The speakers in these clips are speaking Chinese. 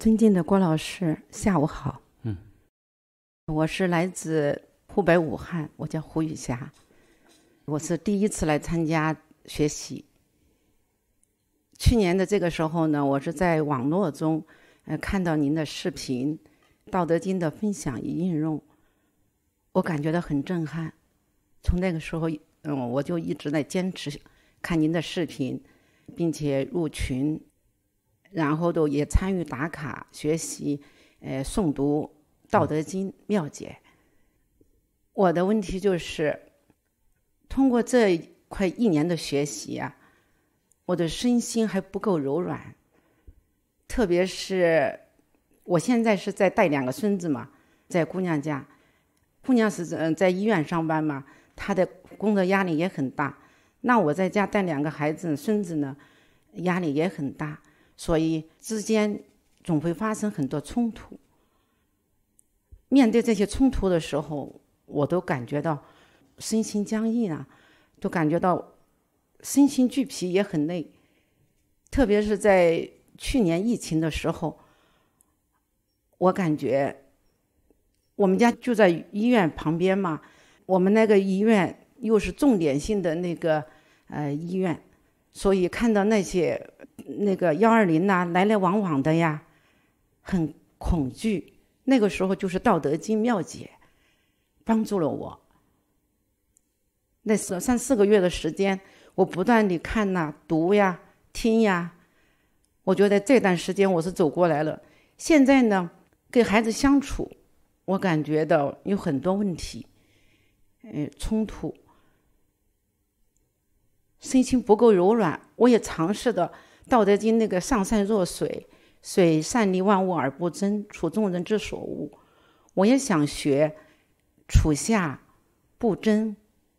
尊敬的郭老师，下午好。嗯，我是来自湖北武汉，我叫胡雨霞。我是第一次来参加学习。去年的这个时候呢，我是在网络中呃看到您的视频《道德经》的分享与应用，我感觉到很震撼。从那个时候，嗯，我就一直在坚持看您的视频，并且入群，然后都也参与打卡学习，呃，诵读《道德经》妙解。我的问题就是，通过这快一年的学习啊。我的身心还不够柔软，特别是我现在是在带两个孙子嘛，在姑娘家，姑娘是嗯在医院上班嘛，她的工作压力也很大。那我在家带两个孩子孙子呢，压力也很大，所以之间总会发生很多冲突。面对这些冲突的时候，我都感觉到身心僵硬啊，都感觉到。身心俱疲也很累，特别是在去年疫情的时候，我感觉我们家就在医院旁边嘛，我们那个医院又是重点性的那个呃医院，所以看到那些那个幺二零呐来来往往的呀，很恐惧。那个时候就是《道德经》妙解帮助了我，那是三四个月的时间。我不断地看呐、读呀、听呀，我觉得这段时间我是走过来了。现在呢，跟孩子相处，我感觉到有很多问题，嗯，冲突，身心不够柔软。我也尝试的《道德经》那个“上善若水，水善利万物而不争，处众人之所恶”。我也想学处下不争，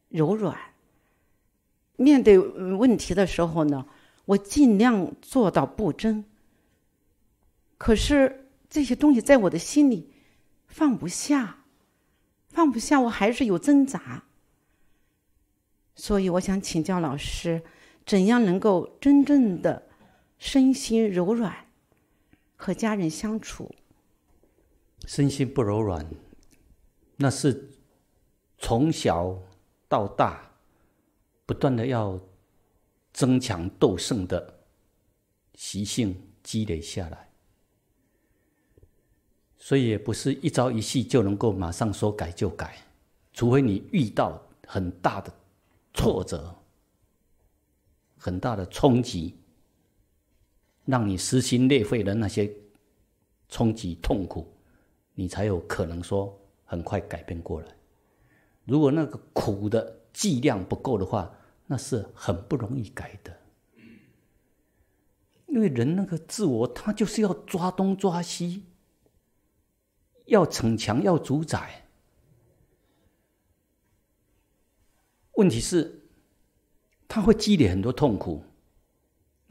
柔软。面对问题的时候呢，我尽量做到不争。可是这些东西在我的心里放不下，放不下，我还是有挣扎。所以我想请教老师，怎样能够真正的身心柔软，和家人相处？身心不柔软，那是从小到大。不断的要争强斗胜的习性积累下来，所以也不是一朝一夕就能够马上说改就改，除非你遇到很大的挫折、很大的冲击，让你撕心裂肺的那些冲击痛苦，你才有可能说很快改变过来。如果那个苦的剂量不够的话，那是很不容易改的，因为人那个自我，他就是要抓东抓西，要逞强，要主宰。问题是，他会积累很多痛苦。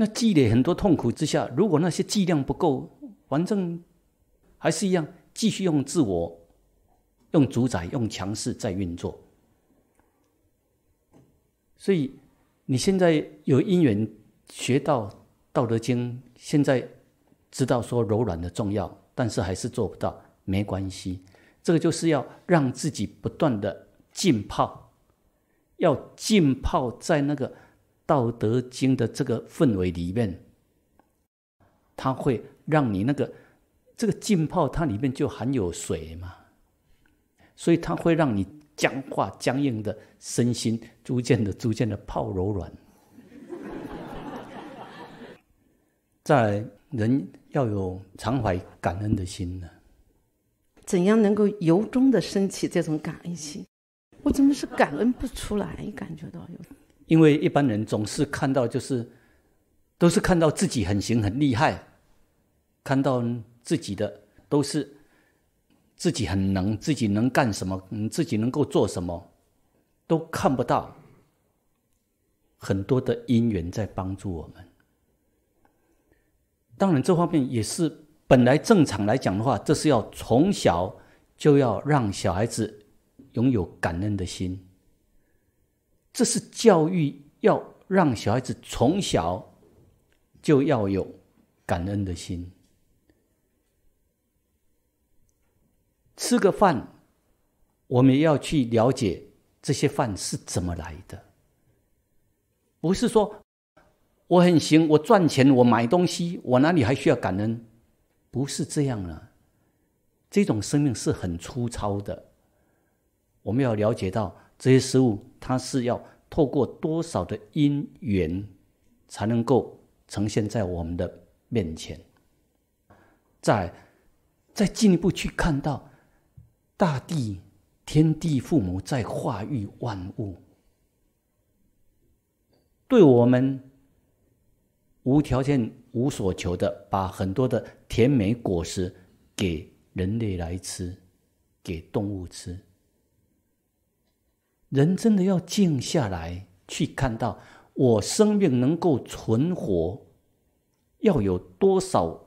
那积累很多痛苦之下，如果那些剂量不够，反正还是一样，继续用自我、用主宰、用强势在运作。所以，你现在有因缘学到《道德经》，现在知道说柔软的重要，但是还是做不到，没关系。这个就是要让自己不断的浸泡，要浸泡在那个《道德经》的这个氛围里面，它会让你那个这个浸泡，它里面就含有水嘛，所以它会让你。僵化、僵硬的身心，逐渐的、逐渐的泡柔软。再人要有常怀感恩的心呢。怎样能够由衷的升起这种感恩心？我怎么是感恩不出来？感觉到有。因为一般人总是看到就是，都是看到自己很行很厉害，看到自己的都是。自己很能，自己能干什么？嗯，自己能够做什么，都看不到。很多的因缘在帮助我们。当然，这方面也是本来正常来讲的话，这是要从小就要让小孩子拥有感恩的心。这是教育要让小孩子从小就要有感恩的心。吃个饭，我们要去了解这些饭是怎么来的。不是说我很行，我赚钱，我买东西，我哪里还需要感恩？不是这样了。这种生命是很粗糙的。我们要了解到这些食物，它是要透过多少的因缘，才能够呈现在我们的面前。再再进一步去看到大地、天地父母在化育万物。对我们无条件、无所求的，把很多的甜美果实给人类来吃，给动物吃。人真的要静下来，去看到我生命能够存活，要有多少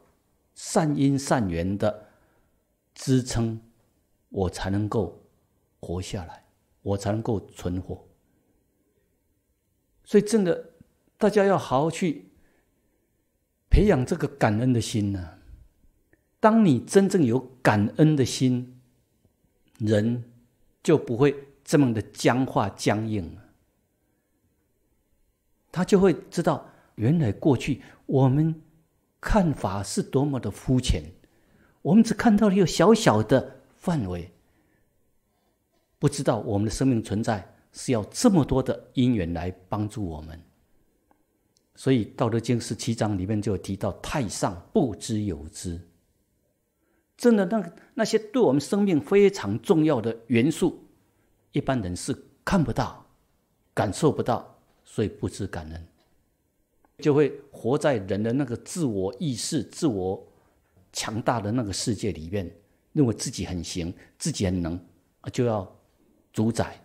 善因善缘的支撑，我才能够活下来，我才能够存活。所以，真的，大家要好好去培养这个感恩的心呢。当你真正有感恩的心，人就不会这么的僵化僵硬他就会知道，原来过去我们看法是多么的肤浅，我们只看到了一个小小的范围，不知道我们的生命存在。是要这么多的因缘来帮助我们，所以《道德经》十七章里面就有提到“太上不知有之”。真的，那那些对我们生命非常重要的元素，一般人是看不到、感受不到，所以不知感恩，就会活在人的那个自我意识、自我强大的那个世界里面，认为自己很行、自己很能，就要主宰。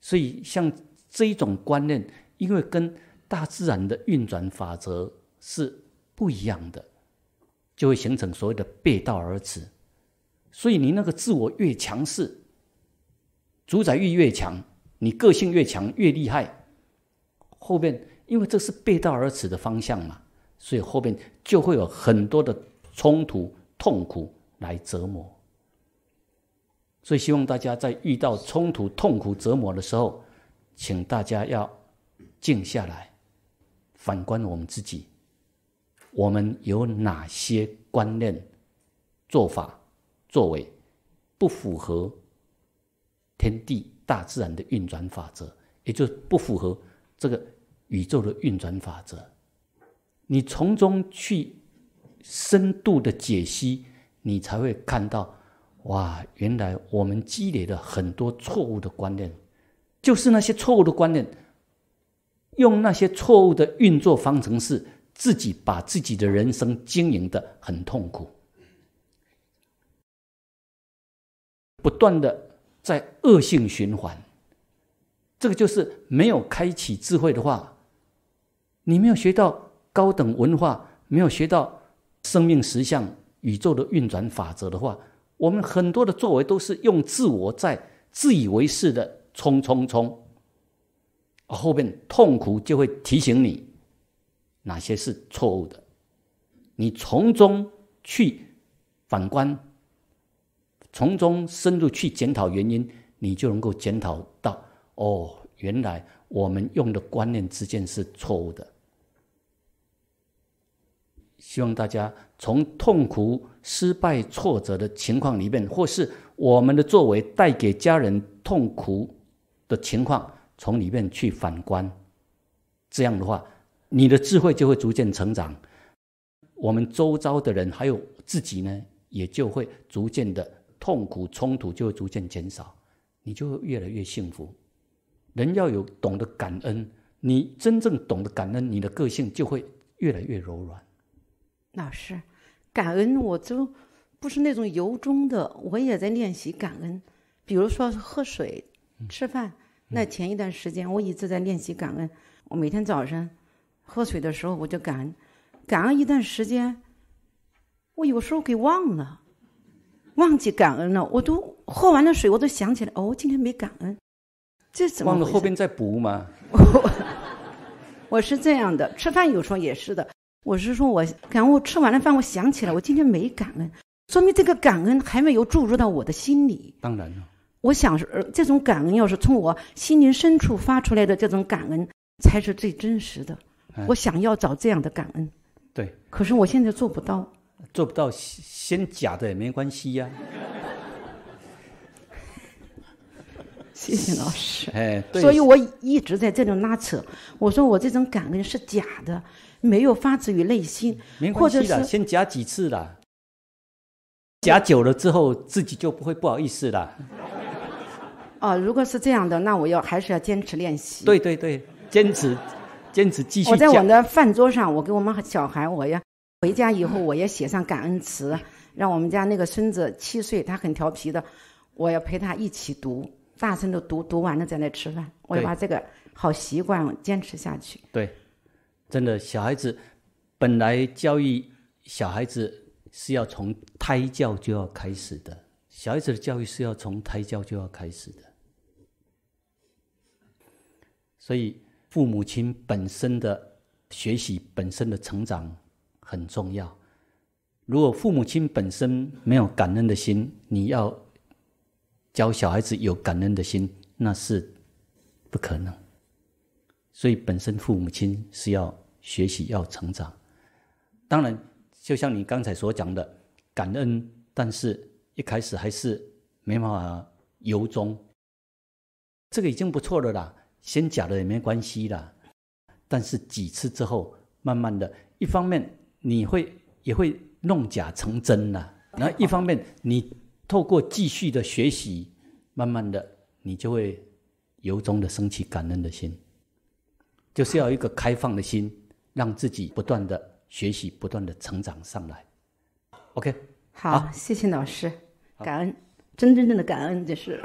所以，像这一种观念，因为跟大自然的运转法则是不一样的，就会形成所谓的背道而驰。所以，你那个自我越强势，主宰欲越强，你个性越强越厉害，后边因为这是背道而驰的方向嘛，所以后边就会有很多的冲突、痛苦来折磨。所以，希望大家在遇到冲突、痛苦、折磨的时候，请大家要静下来，反观我们自己，我们有哪些观念、做法、作为不符合天地大自然的运转法则，也就不符合这个宇宙的运转法则。你从中去深度的解析，你才会看到。哇，原来我们积累了很多错误的观念，就是那些错误的观念，用那些错误的运作方程式，自己把自己的人生经营的很痛苦，不断的在恶性循环。这个就是没有开启智慧的话，你没有学到高等文化，没有学到生命实相、宇宙的运转法则的话。我们很多的作为都是用自我在自以为是的冲冲冲，后边痛苦就会提醒你哪些是错误的，你从中去反观，从中深入去检讨原因，你就能够检讨到哦，原来我们用的观念之间是错误的。希望大家从痛苦、失败、挫折的情况里面，或是我们的作为带给家人痛苦的情况，从里面去反观。这样的话，你的智慧就会逐渐成长，我们周遭的人还有自己呢，也就会逐渐的痛苦冲突就会逐渐减少，你就会越来越幸福。人要有懂得感恩，你真正懂得感恩，你的个性就会越来越柔软。老师，感恩我就不是那种由衷的，我也在练习感恩。比如说喝水、吃饭，那前一段时间我一直在练习感恩。我每天早上喝水的时候，我就感恩，感恩一段时间，我有时候给忘了，忘记感恩了。我都喝完了水，我都想起来，哦，今天没感恩，这怎么？忘了后边再补吗？我是这样的，吃饭有时候也是的。我是说，我感恩我吃完了饭，我想起来，我今天没感恩，说明这个感恩还没有注入到我的心里。当然了，我想是，呃，这种感恩要是从我心灵深处发出来的这种感恩，才是最真实的。我想要找这样的感恩，对，可是我现在做不到。做不到，先假的也没关系呀。谢谢老师。哎，对所以我一直在这种拉扯。我说我这种感恩是假的，没有发自于内心，没关系的，先假几次啦。假久了之后，自己就不会不好意思了。哦，如果是这样的，那我要还是要坚持练习。对对对，坚持，坚持继续我在我讲。的饭桌上，我给我们小孩，我要回家以后，我也写上感恩词，让我们家那个孙子七岁，他很调皮的，我要陪他一起读，大声的读，读完了再来吃饭。我要把这个好习惯坚持下去。对，真的，小孩子本来教育小孩子是要从胎教就要开始的，小孩子的教育是要从胎教就要开始的。所以，父母亲本身的学习、本身的成长很重要。如果父母亲本身没有感恩的心，你要教小孩子有感恩的心，那是不可能。所以本身父母亲是要学习要成长。当然，就像你刚才所讲的感恩，但是一开始还是没办法由衷，这个已经不错了啦。先假的也没关系啦，但是几次之后，慢慢的，一方面你会也会弄假成真啦，然后一方面你透过继续的学习，慢慢的你就会由衷的升起感恩的心。就是要一个开放的心，让自己不断的学习，不断的成长上来。OK，好，谢谢老师，感恩，真真正的感恩，这是。